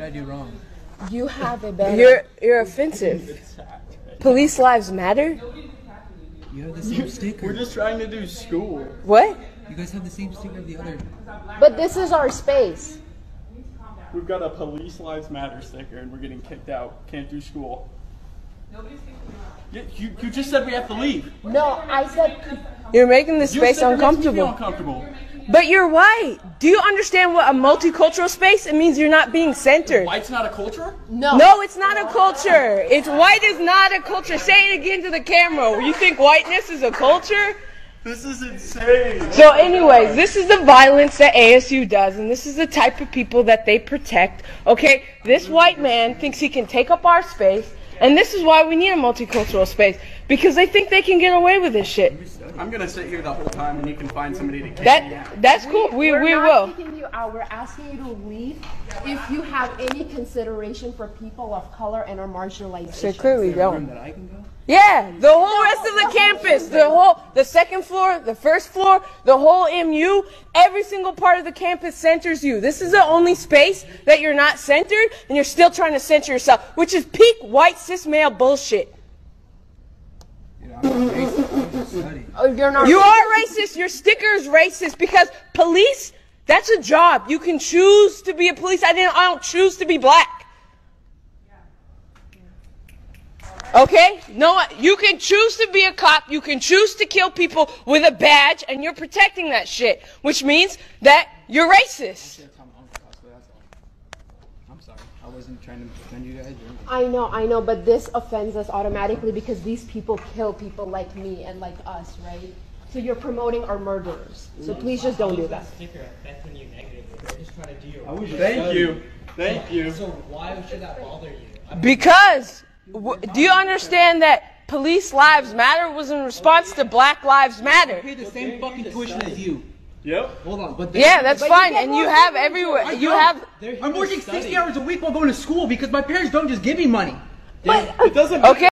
did I do wrong? You have a better. You're you're offensive. Police lives matter. You have the same sticker. We're just trying to do school. What? You guys have the same sticker of the other. But this is our space. We've got a Police Lives Matter sticker and we're getting kicked out. Can't do school. You, you, you just said we have to leave. No, I said. You're making the You space said it makes me feel uncomfortable. uncomfortable. But you're white. Do you understand what a multicultural space? It means you're not being centered. White's not a culture? No. No, it's not a culture. It's white is not a culture. Say it again to the camera. You think whiteness is a culture? This is insane. So, anyways, this is the violence that ASU does, and this is the type of people that they protect. Okay, this white man thinks he can take up our space, and this is why we need a multicultural space because they think they can get away with this shit. I'm gonna sit here the whole time and you can find somebody to kick me That out. that's cool. We We're we not will. kicking you out. We're asking you to leave if you have any consideration for people of color and our marginalized. They clearly don't. that I can go? Yeah, the whole rest of the campus, the whole, the second floor, the first floor, the whole MU, every single part of the campus centers you. This is the only space that you're not centered, and you're still trying to center yourself, which is peak white cis male bullshit. Dude, I'm not racist. I'm just studying. Oh, you're not. You are racist. Your sticker is racist because police, that's a job. You can choose to be a police. I didn't. I don't choose to be black. Okay? No, you can choose to be a cop. You can choose to kill people with a badge, and you're protecting that shit, which means that you're racist. I'm sorry. I wasn't trying to offend you guys. I know, I know, but this offends us automatically because these people kill people like me and like us, right? So you're promoting our murderers. So please just don't do that. sticker affecting you negatively. They're just trying to do your work. Thank you. Thank you. So why should that bother you? I mean, Because, w- do you understand that police lives matter was in response to Black Lives Matter? I Matter? pay the same fucking tuition as you. Yep. Hold on, but they, Yeah, that's But fine, get and you have everywhere. You have. I'm working study. 60 hours a week while going to school because my parents don't just give me money. But, It doesn't Okay.